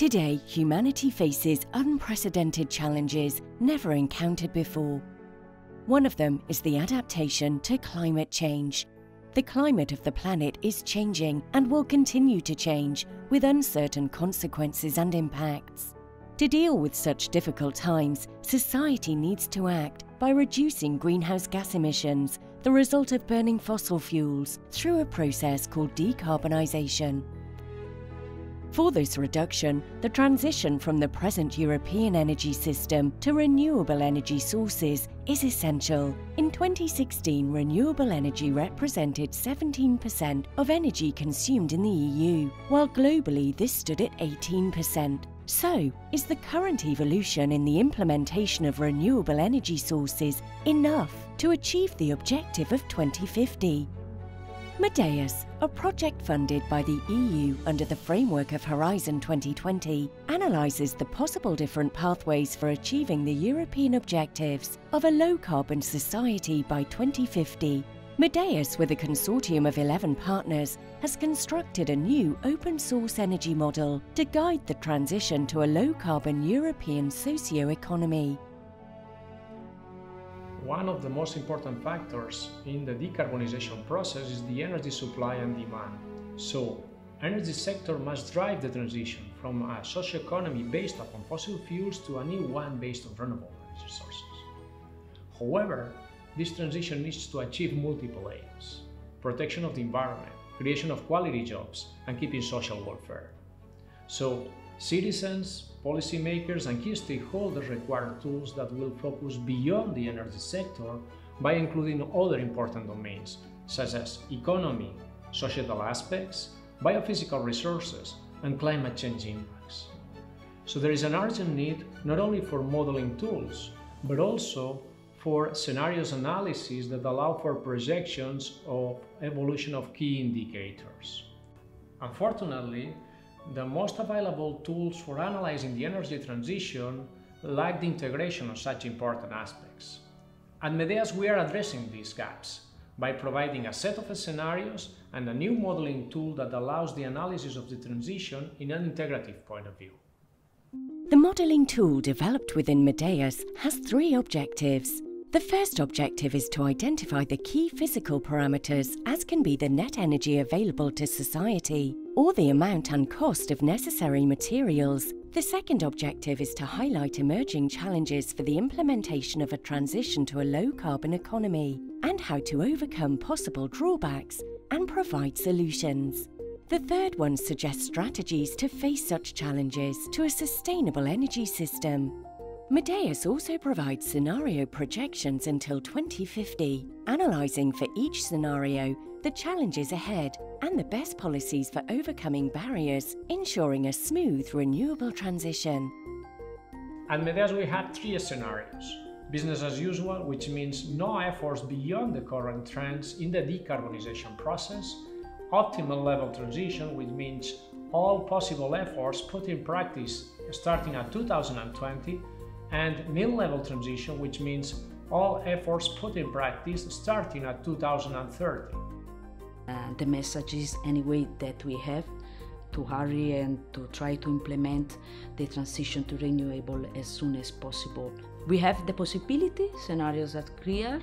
Today, humanity faces unprecedented challenges never encountered before. One of them is the adaptation to climate change. The climate of the planet is changing and will continue to change with uncertain consequences and impacts. To deal with such difficult times, society needs to act by reducing greenhouse gas emissions, the result of burning fossil fuels, through a process called decarbonisation. For this reduction, the transition from the present European energy system to renewable energy sources is essential. In 2016, renewable energy represented 17% of energy consumed in the EU, while globally this stood at 18%. So, is the current evolution in the implementation of renewable energy sources enough to achieve the objective of 2050? Medeas, a project funded by the EU under the framework of Horizon 2020, analyses the possible different pathways for achieving the European objectives of a low carbon society by 2050. Medeas, with a consortium of 11 partners, has constructed a new open source energy model to guide the transition to a low carbon European socio economy. One of the most important factors in the decarbonization process is the energy supply and demand. So, energy sector must drive the transition from a socio-economy based upon fossil fuels to a new one based on renewable energy sources. However, this transition needs to achieve multiple aims. Protection of the environment, creation of quality jobs, and keeping social welfare. So, citizens, policymakers and key stakeholders require tools that will focus beyond the energy sector by including other important domains, such as economy, societal aspects, biophysical resources, and climate change impacts. So there is an urgent need not only for modeling tools, but also for scenarios analysis that allow for projections of evolution of key indicators. Unfortunately, the most available tools for analyzing the energy transition lack the integration of such important aspects. At Medeas we are addressing these gaps by providing a set of scenarios and a new modeling tool that allows the analysis of the transition in an integrative point of view. The modelling tool developed within Medeas has three objectives. The first objective is to identify the key physical parameters as can be the net energy available to society or the amount and cost of necessary materials. The second objective is to highlight emerging challenges for the implementation of a transition to a low carbon economy and how to overcome possible drawbacks and provide solutions. The third one suggests strategies to face such challenges to a sustainable energy system. Medeas also provides scenario projections until 2050, analysing for each scenario the challenges ahead and the best policies for overcoming barriers, ensuring a smooth renewable transition. At Medeas we have three scenarios. Business as usual, which means no efforts beyond the current trends in the decarbonization process. Optimal level transition, which means all possible efforts put in practice starting at 2020 and mid-level transition, which means all efforts put in practice starting at 2030. Uh, the message is anyway that we have to hurry and to try to implement the transition to renewable as soon as possible. We have the possibility, scenarios are clear,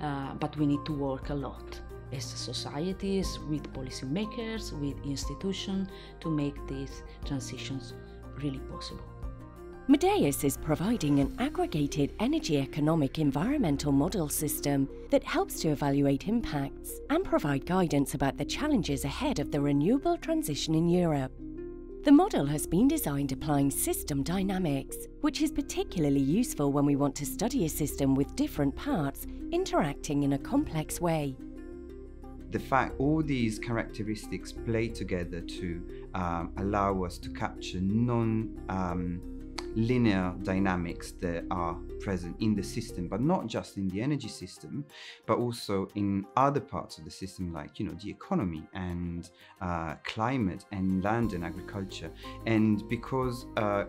uh, but we need to work a lot as societies, with policymakers, with institutions to make these transitions really possible. Medeas is providing an aggregated energy economic environmental model system that helps to evaluate impacts and provide guidance about the challenges ahead of the renewable transition in Europe. The model has been designed applying system dynamics, which is particularly useful when we want to study a system with different parts interacting in a complex way. The fact all these characteristics play together to um, allow us to capture non um, linear dynamics that are present in the system, but not just in the energy system, but also in other parts of the system, like you know the economy and uh, climate and land and agriculture. And because uh,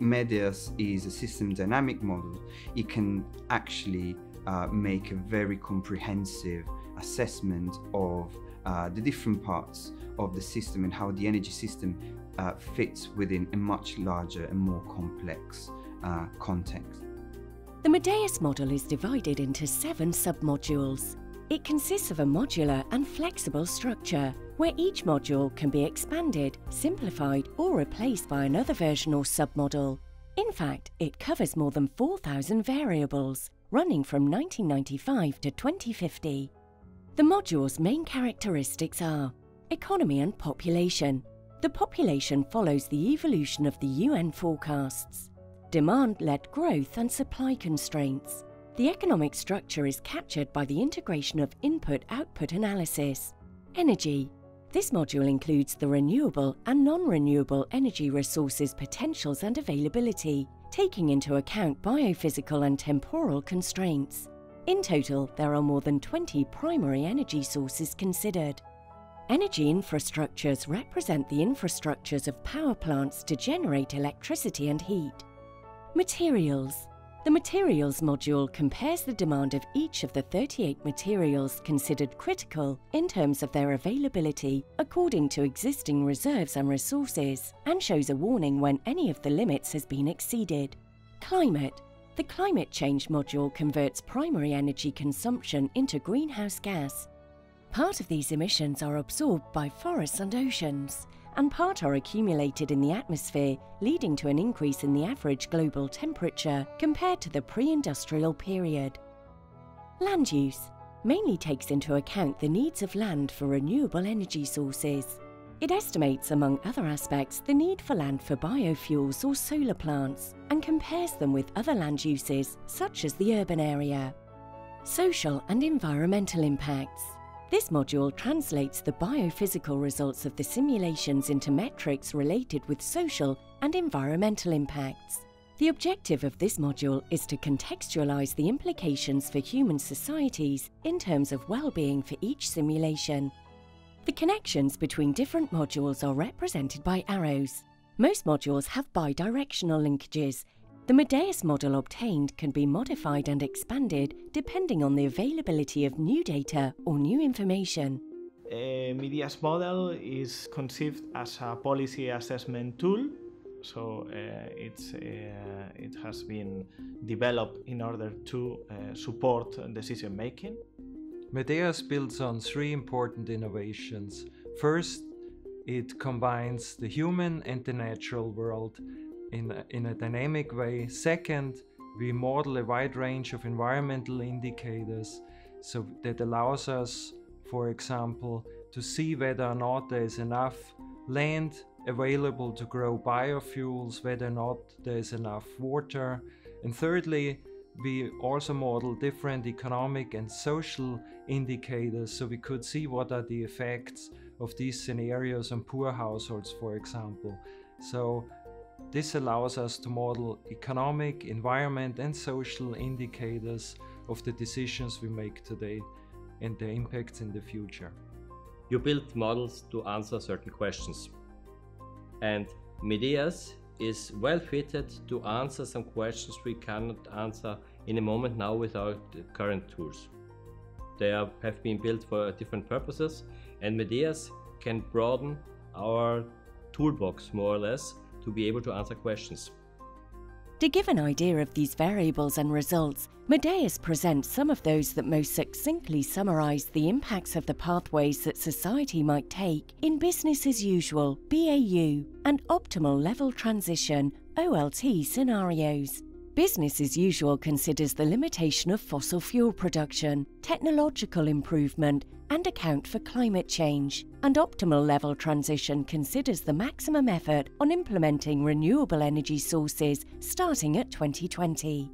Medeas is a system dynamic model, it can actually uh, make a very comprehensive assessment of uh, the different parts of the system and how the energy system uh, fits within a much larger and more complex uh, context. The Medeas model is divided into seven submodules. It consists of a modular and flexible structure where each module can be expanded, simplified, or replaced by another version or submodel. In fact, it covers more than 4,000 variables, running from 1995 to 2050. The module's main characteristics are economy and population. The population follows the evolution of the UN forecasts demand led growth and supply constraints. The economic structure is captured by the integration of input output analysis. Energy. This module includes the renewable and non renewable energy resources potentials and availability, taking into account biophysical and temporal constraints. In total, there are more than 20 primary energy sources considered. Energy infrastructures represent the infrastructures of power plants to generate electricity and heat. Materials. The Materials module compares the demand of each of the 38 materials considered critical in terms of their availability according to existing reserves and resources and shows a warning when any of the limits has been exceeded. Climate. The Climate Change module converts primary energy consumption into greenhouse gas. Part of these emissions are absorbed by forests and oceans, and part are accumulated in the atmosphere, leading to an increase in the average global temperature compared to the pre industrial period. Land use mainly takes into account the needs of land for renewable energy sources. It estimates, among other aspects, the need for land for biofuels or solar plants and compares them with other land uses, such as the urban area. Social and environmental impacts. This module translates the biophysical results of the simulations into metrics related with social and environmental impacts. The objective of this module is to contextualize the implications for human societies in terms of well-being for each simulation. The connections between different modules are represented by arrows. Most modules have bidirectional linkages, the Medeas model obtained can be modified and expanded depending on the availability of new data or new information. A Medeas model is conceived as a policy assessment tool so uh, it's, uh, it has been developed in order to uh, support decision making. Medeas builds on three important innovations. First, it combines the human and the natural world in a, in a dynamic way. Second, we model a wide range of environmental indicators so that allows us, for example, to see whether or not there is enough land available to grow biofuels, whether or not there is enough water. And thirdly, we also model different economic and social indicators so we could see what are the effects of these scenarios on poor households, for example. So this allows us to model economic, environment and social indicators of the decisions we make today and their impacts in the future. You build models to answer certain questions. And Medeas is well fitted to answer some questions we cannot answer in a moment now without current tools. They are, have been built for different purposes and Medeas can broaden our toolbox more or less to be able to answer questions. To give an idea of these variables and results, Medeas presents some of those that most succinctly summarize the impacts of the pathways that society might take in business as usual, BAU, and optimal level transition, OLT scenarios. Business as usual considers the limitation of fossil fuel production, technological improvement, and account for climate change. And optimal level transition considers the maximum effort on implementing renewable energy sources starting at 2020.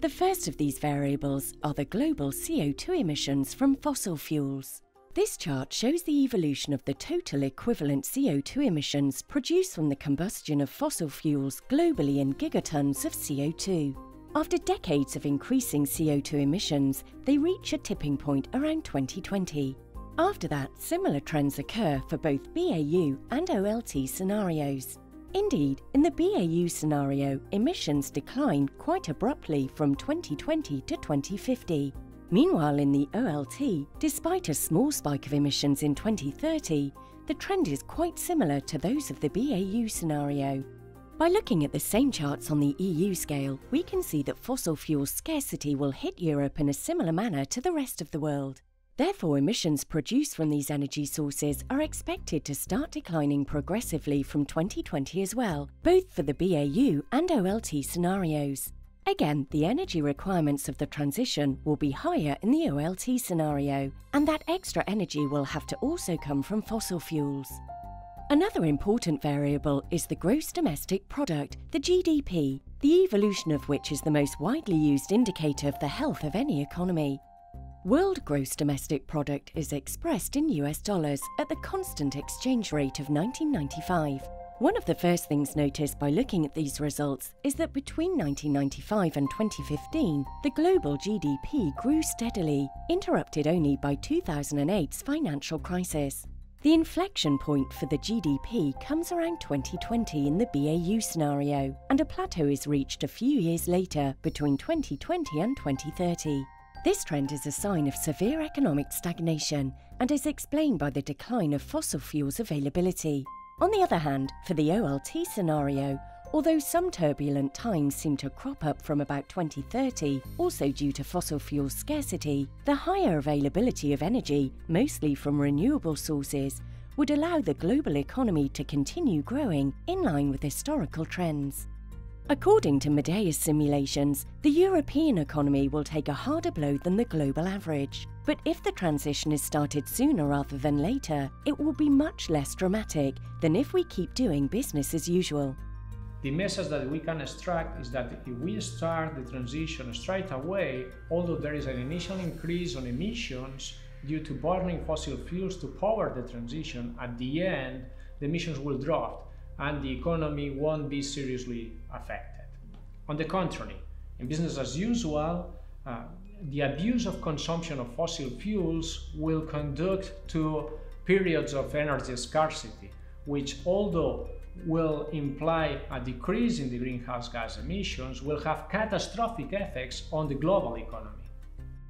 The first of these variables are the global CO2 emissions from fossil fuels. This chart shows the evolution of the total equivalent CO2 emissions produced from the combustion of fossil fuels globally in gigatons of CO2. After decades of increasing CO2 emissions, they reach a tipping point around 2020. After that, similar trends occur for both BAU and OLT scenarios. Indeed, in the BAU scenario, emissions decline quite abruptly from 2020 to 2050. Meanwhile, in the OLT, despite a small spike of emissions in 2030, the trend is quite similar to those of the BAU scenario. By looking at the same charts on the EU scale, we can see that fossil fuel scarcity will hit Europe in a similar manner to the rest of the world. Therefore, emissions produced from these energy sources are expected to start declining progressively from 2020 as well, both for the BAU and OLT scenarios. Again, the energy requirements of the transition will be higher in the OLT scenario, and that extra energy will have to also come from fossil fuels. Another important variable is the gross domestic product, the GDP, the evolution of which is the most widely used indicator of the health of any economy. World gross domestic product is expressed in US dollars at the constant exchange rate of 1995. One of the first things noticed by looking at these results is that between 1995 and 2015, the global GDP grew steadily, interrupted only by 2008's financial crisis. The inflection point for the GDP comes around 2020 in the BAU scenario, and a plateau is reached a few years later between 2020 and 2030. This trend is a sign of severe economic stagnation and is explained by the decline of fossil fuels availability. On the other hand, for the OLT scenario, although some turbulent times seem to crop up from about 2030, also due to fossil fuel scarcity, the higher availability of energy, mostly from renewable sources, would allow the global economy to continue growing in line with historical trends. According to Medeas simulations, the European economy will take a harder blow than the global average. But if the transition is started sooner rather than later, it will be much less dramatic than if we keep doing business as usual. The message that we can extract is that if we start the transition straight away, although there is an initial increase on emissions due to burning fossil fuels to power the transition, at the end the emissions will drop and the economy won't be seriously affected. On the contrary, in business as usual, uh, the abuse of consumption of fossil fuels will conduct to periods of energy scarcity, which although will imply a decrease in the greenhouse gas emissions, will have catastrophic effects on the global economy.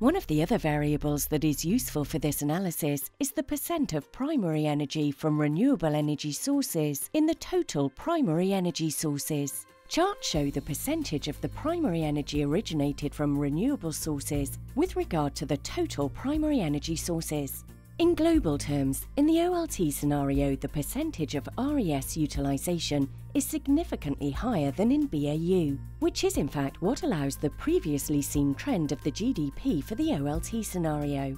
One of the other variables that is useful for this analysis is the percent of primary energy from renewable energy sources in the total primary energy sources. Charts show the percentage of the primary energy originated from renewable sources with regard to the total primary energy sources. In global terms, in the OLT scenario, the percentage of RES utilization is significantly higher than in BAU, which is in fact what allows the previously seen trend of the GDP for the OLT scenario.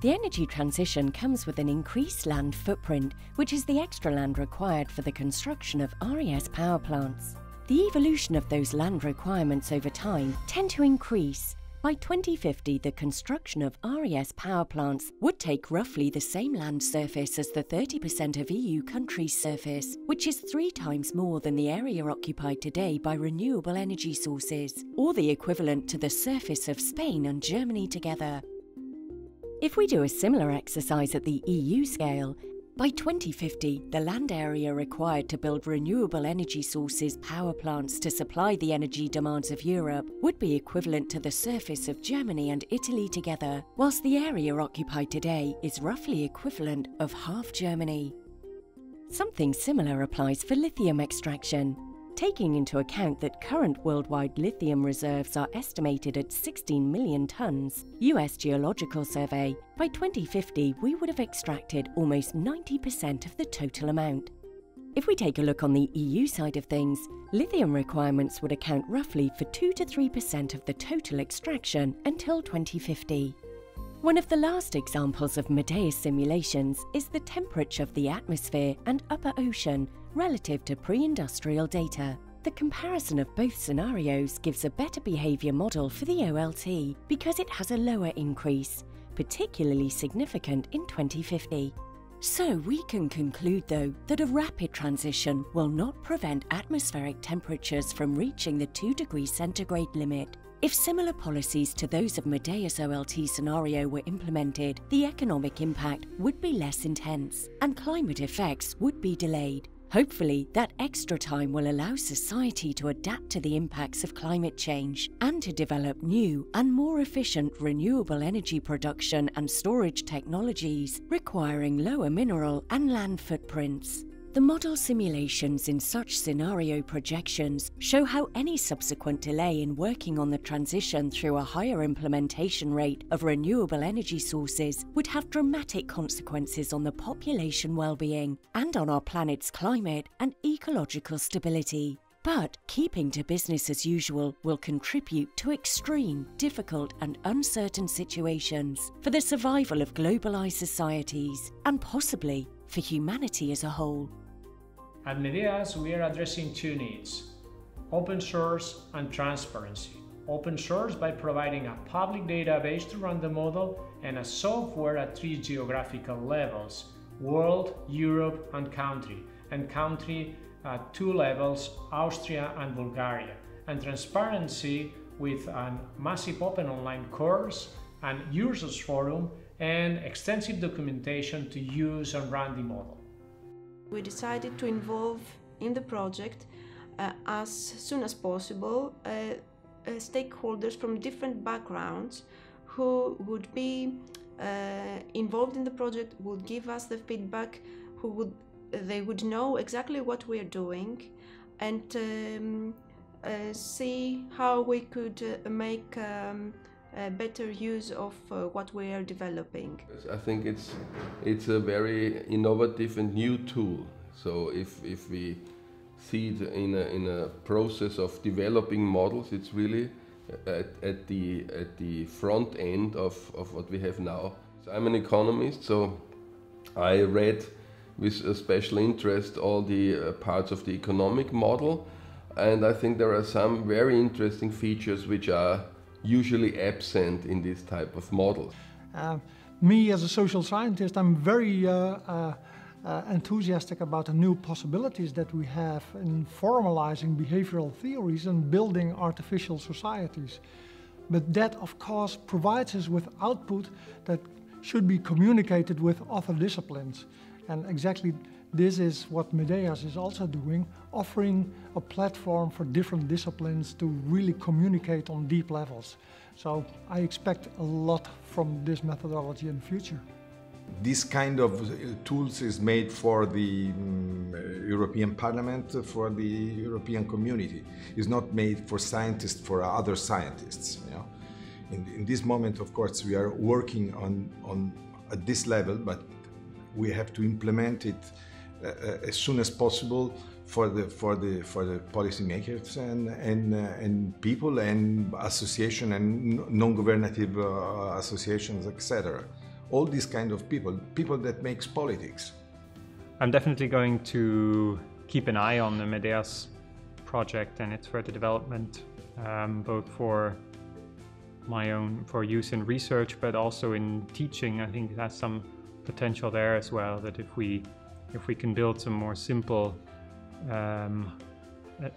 The energy transition comes with an increased land footprint, which is the extra land required for the construction of RES power plants. The evolution of those land requirements over time tend to increase by 2050, the construction of RES power plants would take roughly the same land surface as the 30% of EU countries' surface, which is three times more than the area occupied today by renewable energy sources, or the equivalent to the surface of Spain and Germany together. If we do a similar exercise at the EU scale, by 2050, the land area required to build renewable energy sources power plants to supply the energy demands of Europe would be equivalent to the surface of Germany and Italy together, whilst the area occupied today is roughly equivalent of half Germany. Something similar applies for lithium extraction. Taking into account that current worldwide lithium reserves are estimated at 16 million tonnes, US Geological Survey, by 2050 we would have extracted almost 90% of the total amount. If we take a look on the EU side of things, lithium requirements would account roughly for 2 to 3% of the total extraction until 2050. One of the last examples of Medeas simulations is the temperature of the atmosphere and upper ocean relative to pre-industrial data. The comparison of both scenarios gives a better behaviour model for the OLT because it has a lower increase, particularly significant in 2050. So we can conclude though that a rapid transition will not prevent atmospheric temperatures from reaching the 2 degrees centigrade limit. If similar policies to those of Medeas OLT scenario were implemented, the economic impact would be less intense and climate effects would be delayed. Hopefully, that extra time will allow society to adapt to the impacts of climate change and to develop new and more efficient renewable energy production and storage technologies requiring lower mineral and land footprints. The model simulations in such scenario projections show how any subsequent delay in working on the transition through a higher implementation rate of renewable energy sources would have dramatic consequences on the population well-being and on our planet's climate and ecological stability. But keeping to business as usual will contribute to extreme, difficult, and uncertain situations for the survival of globalized societies and possibly for humanity as a whole. At Medeas, we are addressing two needs open source and transparency. Open source by providing a public database to run the model and a software at three geographical levels world, Europe, and country, and country at two levels Austria and Bulgaria, and transparency with a massive open online course, an users forum, and extensive documentation to use and run the model. We decided to involve in the project uh, as soon as possible uh, uh, stakeholders from different backgrounds who would be uh, involved in the project, would give us the feedback, who would they would know exactly what we are doing, and um, uh, see how we could make. Um, better use of uh, what we are developing. I think it's it's a very innovative and new tool. So if if we see it in a, in a process of developing models, it's really at, at the at the front end of, of what we have now. So I'm an economist, so I read with a special interest all the uh, parts of the economic model, and I think there are some very interesting features which are usually absent in this type of models. Uh, me as a social scientist, I'm very uh, uh, uh, enthusiastic about the new possibilities that we have in formalizing behavioral theories and building artificial societies. But that, of course, provides us with output that should be communicated with other disciplines. And exactly this is what Medeas is also doing, offering a platform for different disciplines to really communicate on deep levels. So I expect a lot from this methodology in the future. This kind of tools is made for the um, European Parliament, for the European community. It's not made for scientists, for other scientists. You know? in, in this moment, of course, we are working on, on at this level, but we have to implement it uh, uh, as soon as possible for the for the for the policymakers and and uh, and people and association and non-governative uh, associations, etc. All these kind of people, people that makes politics. I'm definitely going to keep an eye on the Medeas project and its further development, um, both for my own for use in research, but also in teaching. I think that's some potential there as well. That if we if we can build some more simple um,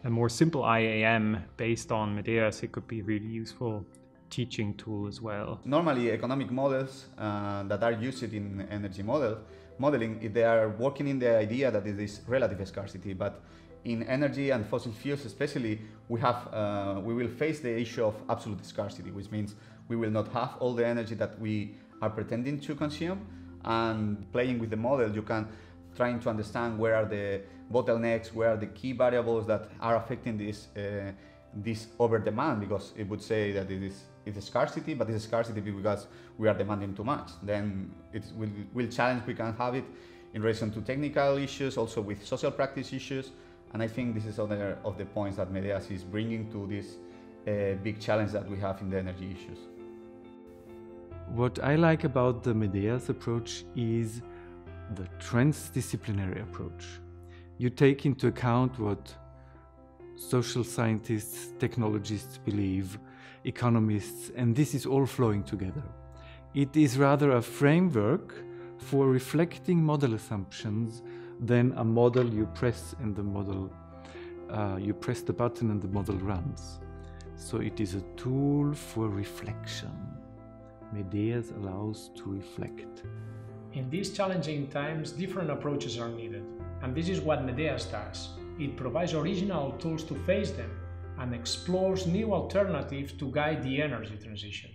a, more simple IAM based on Medeas, it could be really useful teaching tool as well. Normally, economic models uh, that are used in energy model modeling, they are working in the idea that it is relative scarcity, but in energy and fossil fuels especially, we have uh, we will face the issue of absolute scarcity, which means we will not have all the energy that we are pretending to consume. And playing with the model, you can trying to understand where are the bottlenecks, where are the key variables that are affecting this uh, this over demand because it would say that it is it's a scarcity, but it's a scarcity because we are demanding too much. Then it will will challenge we can have it in relation to technical issues, also with social practice issues, and I think this is other of the points that Medeas is bringing to this uh, big challenge that we have in the energy issues. What I like about the Medeas approach is the transdisciplinary approach. You take into account what social scientists, technologists believe, economists, and this is all flowing together. It is rather a framework for reflecting model assumptions than a model you press and the model, uh, you press the button and the model runs. So it is a tool for reflection. Medeas allows to reflect. In these challenging times, different approaches are needed, And this is what Medeas does. It provides original tools to face them and explores new alternatives to guide the energy transition.